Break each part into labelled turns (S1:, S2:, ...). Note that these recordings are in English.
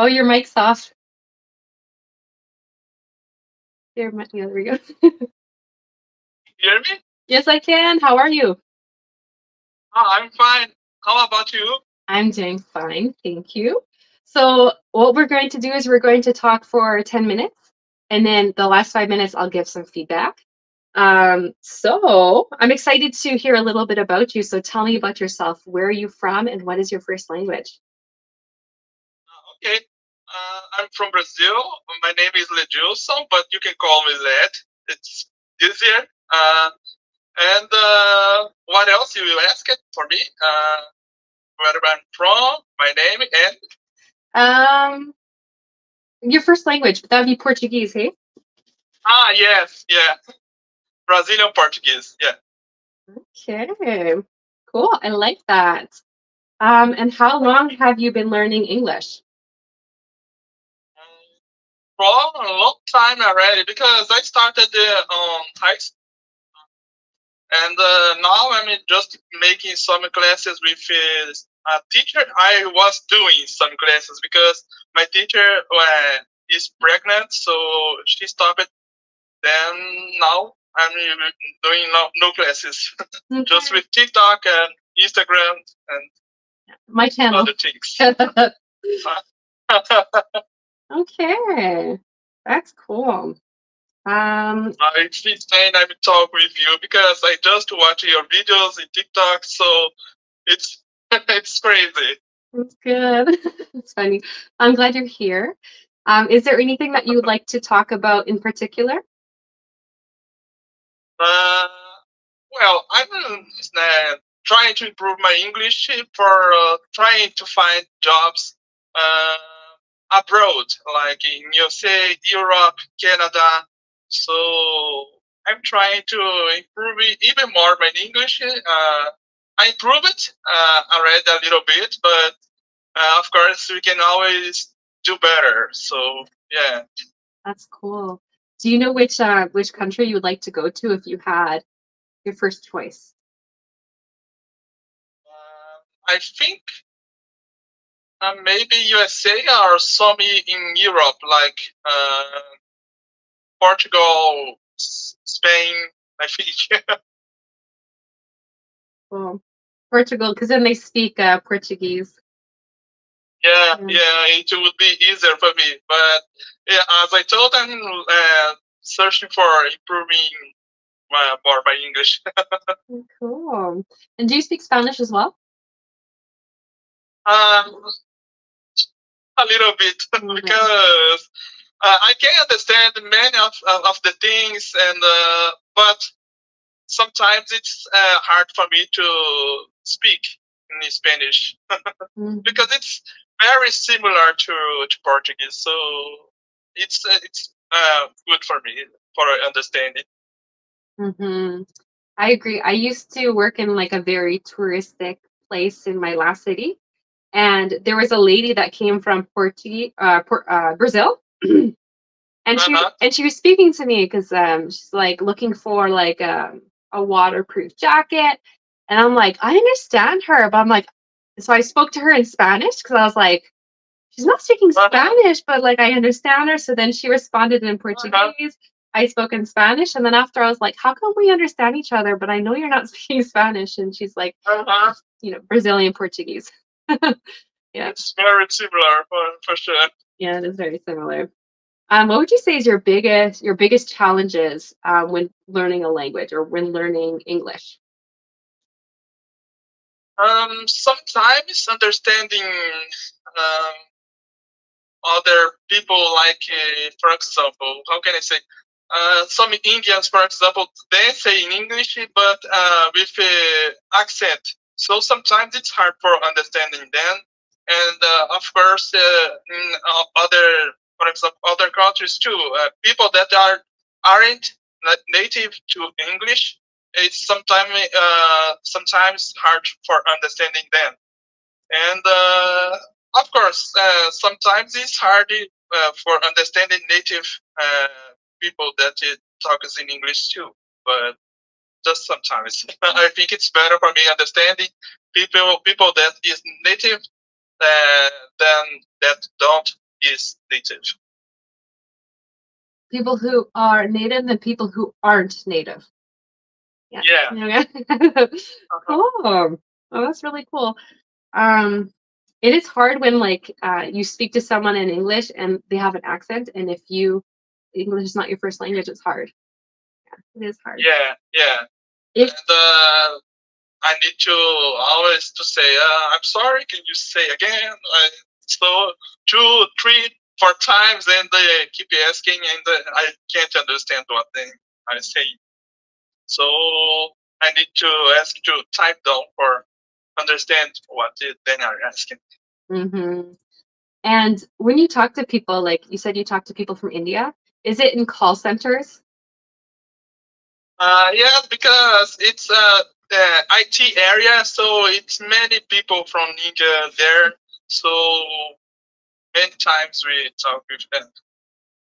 S1: Oh, your mic's off. Here, yeah, there we go.
S2: You hear me?
S1: yes, I can. How are you?
S2: Oh, I'm fine. How about you?
S1: I'm doing fine, thank you. So what we're going to do is we're going to talk for 10 minutes, and then the last five minutes I'll give some feedback. Um, so I'm excited to hear a little bit about you. So tell me about yourself. Where are you from, and what is your first language?
S2: Okay. Uh, I'm from Brazil. My name is Ledilson, but you can call me Led. It's easier. Uh, and uh, what else you will ask it for me? Uh, where I'm from, my name, and
S1: Um, your first language, that would be Portuguese, hey?
S2: ah yes, yeah, Brazilian Portuguese. Yeah.
S1: Okay, cool. I like that. Um, and how long have you been learning English?
S2: For a long time already because I started the on high school. And uh, now I'm just making some classes with uh, a teacher. I was doing some classes because my teacher uh, is pregnant, so she stopped. Then now I'm doing no, no classes, just with TikTok and Instagram and
S1: My channel.
S2: other things.
S1: okay, that's cool. Um,
S2: it's insane I'm talk with you because I just watch your videos in TikTok, so it's it's crazy.
S1: It's good. It's funny. I'm glad you're here. Um, is there anything that you would like to talk about in particular?
S2: Uh, well, I'm uh, trying to improve my English for uh, trying to find jobs uh, abroad, like in USA, Europe, Canada. So I'm trying to improve it even more my English. Uh, I improve it uh, already a little bit, but uh, of course we can always do better. So yeah.
S1: That's cool. Do you know which uh, which country you would like to go to if you had your first choice?
S2: Uh, I think uh, maybe USA or some in Europe, like uh, Portugal, S- Spain. I think.
S1: Well, Portugal, because then they speak uh, Portuguese.
S2: yeah,
S1: Yeah.
S2: yeah, it would be easier for me. But yeah, as I told, I'm uh, searching for improving my, more my English.
S1: Oh, Cool. And do you speak Spanish as well?
S2: um, a little bit
S1: Mhm.
S2: because uh, I can understand many of, of the things, and uh, but sometimes it's uh, hard for me to speak in Spanish
S1: Mhm.
S2: because it's very similar to, to Portuguese. So it's uh, it's uh, good for me for understanding.
S1: hmm I agree. I used to work in like a very touristic place in my last city, and there was a lady that came from Portuguese, uh, uh, Brazil, and she
S2: Uh-huh.
S1: and she was speaking to me because um, she's like looking for like um, a waterproof jacket, and I'm like, I understand her, but I'm like, so I spoke to her in Spanish because I was like, she's not speaking
S2: Uh-huh.
S1: Spanish, but like I understand her. So then she responded in Portuguese. I spoke in Spanish, and then after I was like, "How come we understand each other, but I know you're not speaking Spanish?" And she's like,
S2: Uh-huh.
S1: "You know, Brazilian Portuguese." Yeah.
S2: It's very similar for, for sure.
S1: Yeah, it is very similar. Um, what would you say is your biggest your biggest challenges um, when learning a language or when learning English?
S2: Um, sometimes understanding um, other people, like uh, for example, how can I say? Uh, some Indians, for example, they say in English, but uh, with uh, accent. So sometimes it's hard for understanding them. And uh, of course, uh, in uh, other, for example, other countries too, uh, people that are aren't native to English, it's sometimes uh, sometimes hard for understanding them. And uh, of course, sometimes it's hard for understanding native people that it talks in English too. But just sometimes, I think it's better for me understanding people people that is native uh, than that don't is native.
S1: People who are native and people who aren't native.
S2: Yeah.
S1: Yeah.
S2: Uh-huh.
S1: cool. Oh, that's really cool. Um, it is hard when like uh, you speak to someone in English and they have an accent, and if you English is not your first language, it's hard. It is hard.
S2: Yeah, yeah.
S1: If-
S2: and uh, I need to always to say, uh, I'm sorry. Can you say again? Uh, so two, three, four times, and they keep asking, and uh, I can't understand what they are saying. So I need to ask to type down for understand what they are asking.
S1: hmm And when you talk to people, like you said, you talk to people from India. Is it in call centers?
S2: Uh, yeah, because it's uh, IT area, so it's many people from India there. So many times we talk with them.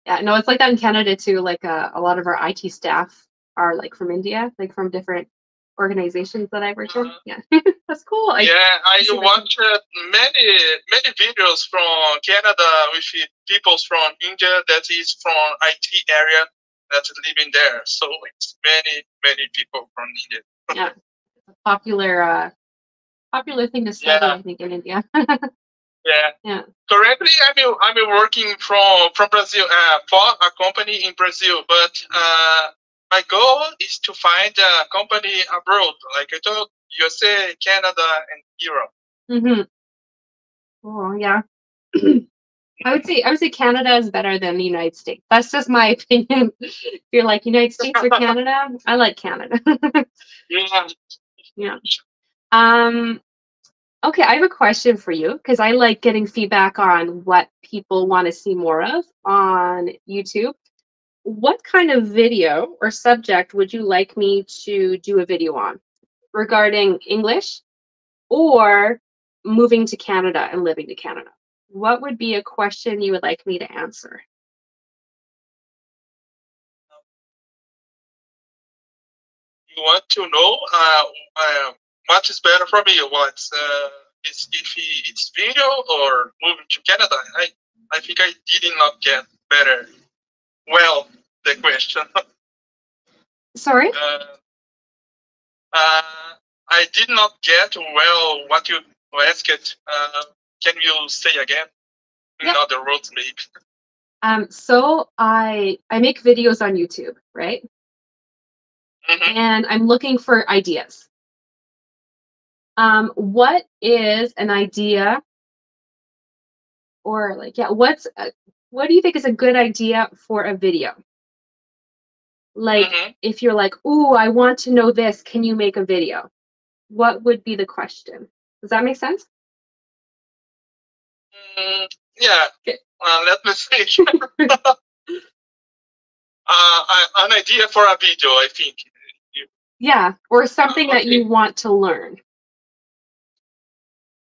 S1: Yeah, no, it's like that in Canada too. Like uh, a lot of our IT staff are like from India, like from different organizations that I work in.
S2: Mhm.
S1: Yeah, that's cool. I,
S2: yeah, I
S1: that.
S2: watched uh, many many videos from Canada with people from India that is from IT area that's living there. So it's many many people from India.
S1: yeah, it's a popular uh, popular thing to study.
S2: Yeah.
S1: I think in India.
S2: Yeah.
S1: Yeah.
S2: Currently, I'm I'm working from from Brazil uh, for a company in Brazil, but uh, my goal is to find a company abroad, like I told USA, Canada, and Europe.
S1: hmm Oh yeah. I would say I would say Canada is better than the United States. That's just my opinion. if you're like United States or Canada, I like Canada.
S2: Yeah.
S1: um okay, I have a question for you because I like getting feedback on what people want to see more of on YouTube. What kind of video or subject would you like me to do a video on regarding English or moving to Canada and living to Canada? What would be a question you would like me to answer?
S2: You want to know uh, uh, what is better for me? What's uh, is if it's video or moving to Canada? I I think I did not get better. Well, the question.
S1: Sorry?
S2: Uh, uh, I did not get well what you asked. Uh, can you say again? In
S1: Yeah.
S2: words, maybe.
S1: Um, so I I make videos on YouTube, right?
S2: Mhm.
S1: And I'm looking for ideas. Um, what is an idea, or like, yeah, what's a, what do you think is a good idea for a video? Like,
S2: Mhm.
S1: if you're like, "Ooh, I want to know this," can you make a video? What would be the question? Does that make sense?
S2: Mm, yeah.
S1: Okay.
S2: Uh, let me see. uh, an idea for a video, I think.
S1: Yeah, or something that you want to learn.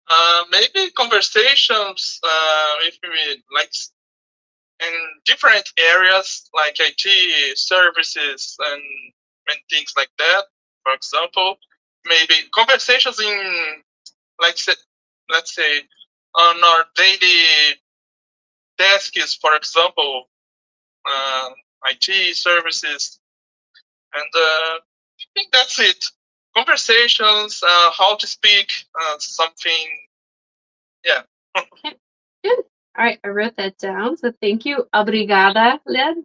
S2: Uh, maybe conversations uh, with me, like in different areas like IT services and and things like that. For example, maybe conversations in like let's say on our daily tasks, is for example, uh, IT services, and uh, I think that's it. Conversations, uh, how to speak, uh, something. Yeah.
S1: All right, I wrote that down. So thank you. Obrigada, Led.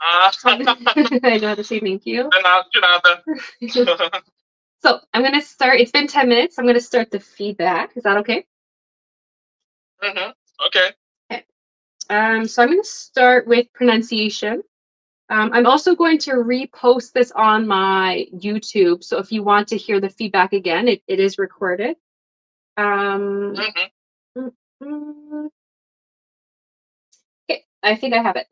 S2: Uh,
S1: I know how to say thank you.
S2: de nada, de nada.
S1: so I'm going to start. It's been 10 minutes. I'm going to start the feedback. Is that okay?
S2: Mhm, Okay.
S1: Um, so I'm going to start with pronunciation. Um, I'm also going to repost this on my YouTube. So if you want to hear the feedback again, it, it is recorded. Um,
S2: Mhm.
S1: mm, okay, I think I have it.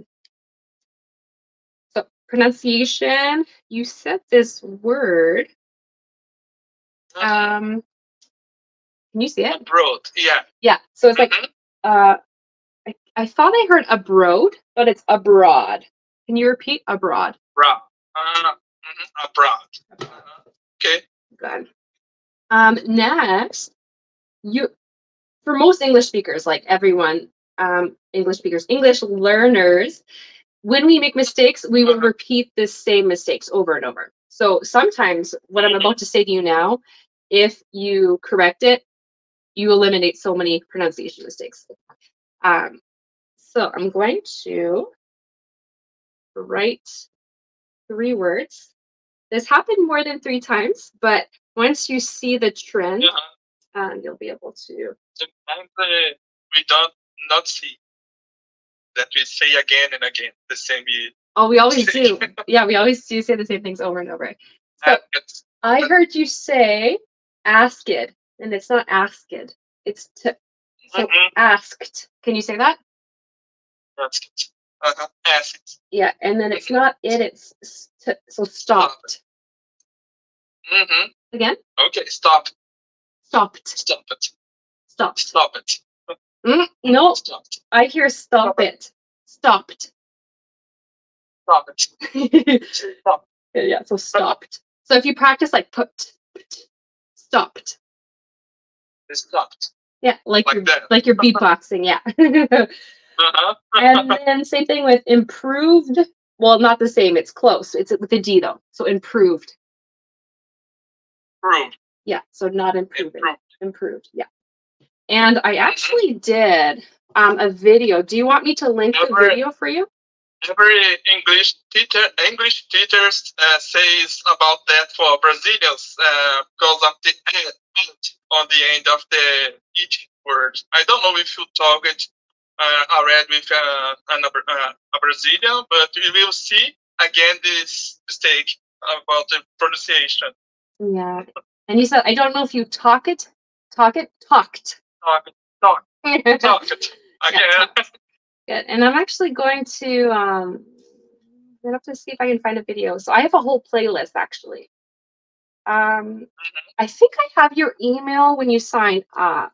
S1: So pronunciation, you said this word. Um, can you see it?
S2: Abroad. Yeah.
S1: Yeah. So it's like
S2: Mhm.
S1: uh, I, I thought I heard abroad, but it's abroad. Can you repeat abroad?
S2: Abroad. Uh, mhm, Abroad. Uh-huh. Okay.
S1: Good. Um, next, you for most English speakers, like everyone, um, English speakers, English learners, when we make mistakes, we will
S2: Uh-huh.
S1: repeat the same mistakes over and over. So sometimes what I'm about to say to you now, if you correct it, you eliminate so many pronunciation mistakes. Um, so I'm going to write three words. This happened more than three times, but once you see the trend,
S2: Yeah.
S1: um, you'll be able to.
S2: Sometimes uh, we don't not see that we say again and again the same we
S1: Oh, we always do. Yeah, we always do say the same things over and over. So
S2: habits.
S1: I heard you say asked, and it's not asked. It's t- so
S2: Mhm.
S1: asked. Can you say that?
S2: It. Uh-huh. Acid.
S1: Yeah, and then it's not it. It's st- so stopped.
S2: hmm
S1: Again,
S2: Okay, stop.
S1: stopped.
S2: Stop it.
S1: Stopped.
S2: Stop it.
S1: Mm, no,
S2: Stop it.
S1: I hear stop it. Stopped.
S2: Stop it. Stop.
S1: yeah, so stopped. So if you practice like put, put stopped.
S2: It stopped.
S1: Yeah, like
S2: Like
S1: you're
S2: that.
S1: like you're beatboxing. Yeah.
S2: Uh-huh.
S1: and then same thing with improved. Well, not the same. It's close. It's with a D though. So improved.
S2: Improved.
S1: Yeah. So not improving.
S2: Improved.
S1: Improved. Yeah. And I actually did um, a video. Do you want me to link the video for you?
S2: Every English teacher, English teachers uh, says about that for Brazilians uh, because of the on the end of the each word. I don't know if you talked uh, already with uh, an, uh, a Brazilian, but we will see again this mistake about the pronunciation.
S1: Yeah. And you said I don't know if you talk it, talk it, talked.
S2: Talk, talk, talk it again.
S1: And I'm actually going to um I'm gonna have to see if I can find a video. So I have a whole playlist actually. Um I think I have your email when you signed up.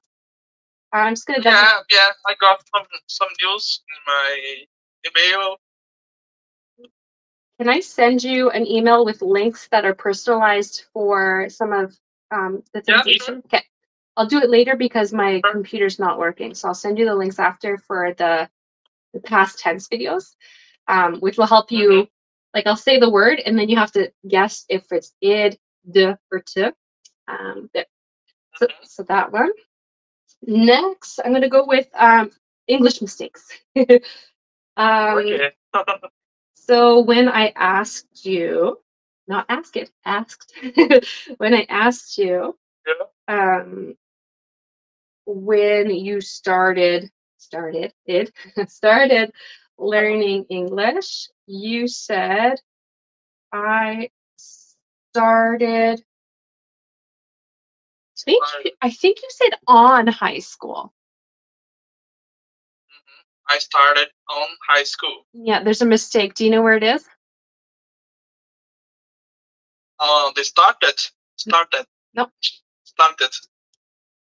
S1: I'm just gonna double
S2: yeah, yeah, I got some some news in my email.
S1: Can I send you an email with links that are personalized for some of um, the
S2: Yeah,
S1: things?
S2: sure.
S1: Okay. I'll do it later because my
S2: Sure.
S1: computer's not working. So I'll send you the links after for the, the past tense videos, um, which will help you.
S2: Mhm.
S1: Like I'll say the word and then you have to guess if it's id, de, for t. Um, there. So, so that one. Next, I'm going to go with um, English mistakes. um, so when I asked you, not ask it, asked, when I asked you, um, when you started, started, it, started learning English, you said, I started, I think, you- I think you said on high school.
S2: I started on high school.
S1: Yeah, there's a mistake. Do you know where it is?
S2: Uh, they started, started.
S1: Nope.
S2: Started.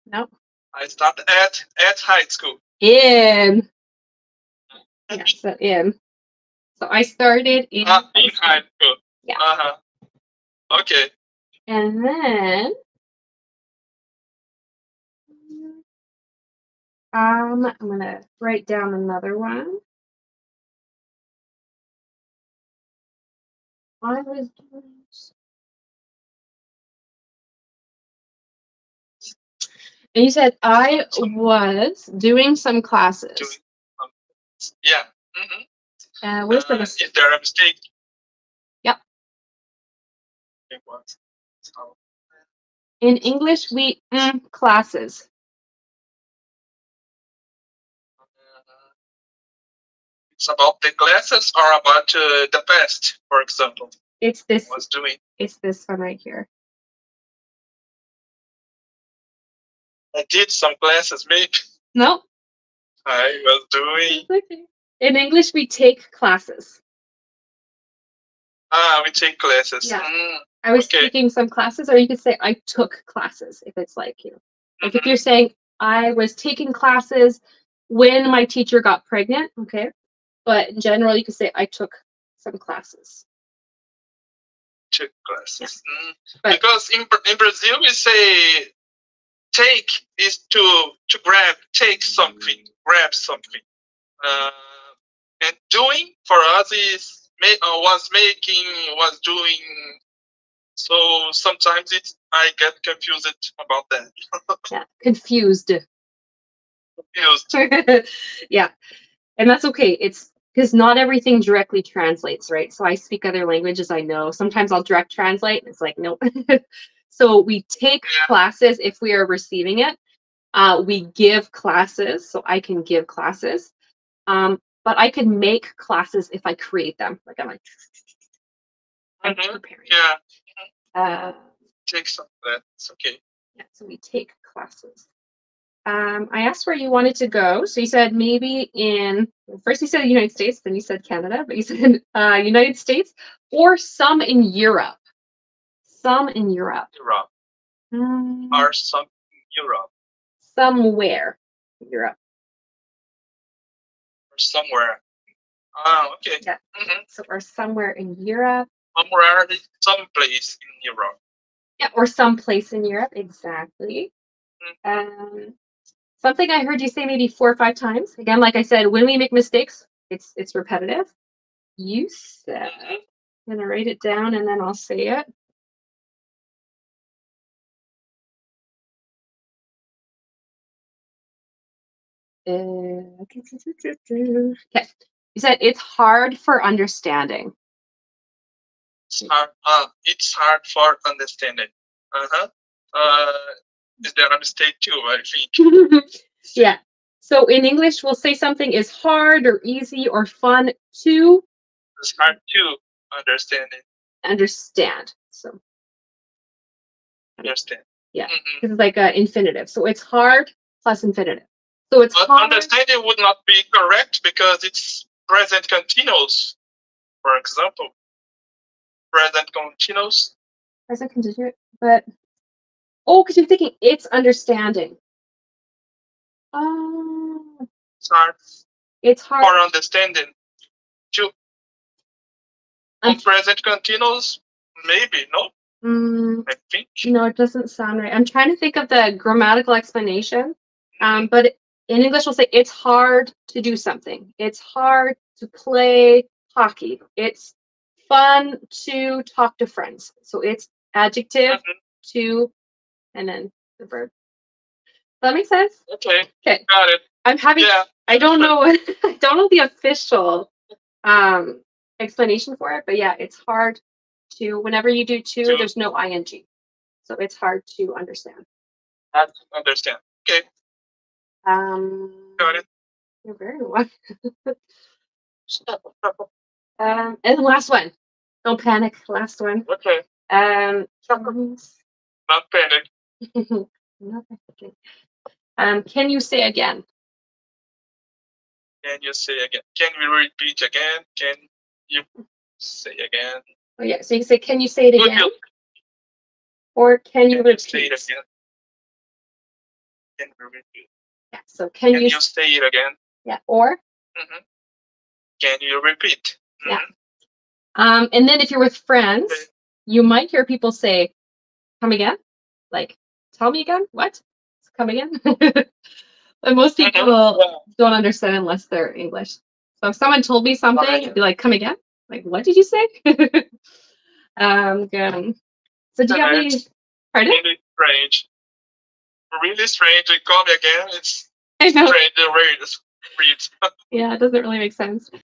S1: No.
S2: I started at at high school.
S1: In. Yeah, so in. So I started in.
S2: Uh,
S1: high
S2: in
S1: school.
S2: high school.
S1: Yeah.
S2: Uh huh. Okay.
S1: And then um I'm gonna write down another one. I was doing and you said I was doing some classes.
S2: Doing um, yeah. Mm-hmm.
S1: Uh, where's the
S2: uh,
S1: mistake?
S2: Is there a mistake? It was. So,
S1: In English, we mm, classes.
S2: uh, it's about the classes or about uh, the past, for example.
S1: It's this.
S2: Was doing.
S1: It's this one right here.
S2: I did some classes, maybe.
S1: No,
S2: I was doing.
S1: it's okay. In English, we take classes.
S2: Ah, we take classes.
S1: Yeah.
S2: Mm,
S1: I was
S2: Okay.
S1: taking some classes, or you could say I took classes if it's like you. Like if
S2: mhm.
S1: you're saying I was taking classes when my teacher got pregnant, okay. But in general, you could say I took some classes.
S2: took classes. Mm. Because in in Brazil we say take is to to grab, take something, grab something. Uh, and doing for us is uh, was making, was doing. So sometimes it I get confused about that.
S1: Yeah, confused.
S2: Confused.
S1: yeah, and that's okay. It's because not everything directly translates, right? So I speak other languages. I know sometimes I'll direct translate. It's like nope. so we take
S2: Yeah.
S1: classes if we are receiving it. Uh, we give classes, so I can give classes. Um, but I can make classes if I create them. Like I'm like I'm
S2: Mhm.
S1: preparing.
S2: Yeah,
S1: Uh,
S2: take some of that. It's okay.
S1: Yeah, so we take classes. Um, I asked where you wanted to go. So you said maybe in first you said the United States, then you said Canada, but you said uh, United States or some in Europe. Some in Europe.
S2: Europe
S1: Hmm,
S2: or some Europe
S1: somewhere in Europe.
S2: or somewhere. Ah, okay.
S1: Yeah.
S2: hmm
S1: So or somewhere in Europe.
S2: Somewhere, someplace in Europe.
S1: Yeah, or someplace in Europe. Exactly. Um, something I heard you say maybe four or five times. Again, like I said, when we make mistakes, it's it's repetitive. You said
S2: Mhm.
S1: I'm gonna write it down and then I'll say it. Uh, Okay. You said it's hard for understanding.
S2: It's hard. Uh, it's hard for understanding. Uh-huh. Uh Is there a mistake too? I think.
S1: yeah. So in English, we'll say something is hard or easy or fun to
S2: It's hard to understand it.
S1: understand. So
S2: Understand.
S1: Yeah.
S2: Mhm.
S1: this is like an infinitive. So it's hard plus infinitive. So it's
S2: But
S1: hard.
S2: understanding would not be correct because it's present continuous. For example, present continuous.
S1: present continuous, but oh, because you're thinking it's understanding. Oh,
S2: It's hard
S1: it's
S2: for
S1: hard.
S2: understanding. To
S1: I'm-
S2: present continuous, maybe no.
S1: Mm,
S2: I think.
S1: no, it doesn't sound right. I'm trying to think of the grammatical explanation. Um, but in English, we'll say it's hard to do something. It's hard to play hockey. It's fun to talk to friends. So it's adjective
S2: Mhm.
S1: to, and then the verb. That makes sense.
S2: Okay,
S1: Okay,
S2: got it.
S1: I'm having.
S2: Yeah.
S1: I don't know. I don't know the official um, explanation for it, but yeah, it's hard to. Whenever you do to,
S2: To.
S1: there's no ing, so it's hard to understand.
S2: I understand. Okay,
S1: Um,
S2: got it.
S1: You're very well. Um, and the last one. Don't panic. Last one.
S2: Okay,
S1: Um,
S2: not panic.
S1: not panicking. um, can you say again?
S2: Can you say again? Can we repeat again? Can you say again?
S1: Oh yeah. So you say, "Can you say it again?" Or can you
S2: Can you say
S1: repeat?
S2: it again? Can we repeat?
S1: Yeah. So can,
S2: Can
S1: you?
S2: you say it again?
S1: Yeah. Or
S2: Mhm. Can you repeat?
S1: Yeah. Um, and then if you're with friends, you might hear people say, "Come again?" Like, "Tell me again? What? Come again?" but most people don't understand unless they're English. So if someone told me something, I'd be like, "Come again?" Like, what did you say? um, good. So do you have any? Pardon?
S2: Really strange. Really strange. You call me again. It's strange. The way it's reads.
S1: Yeah, it doesn't really make sense.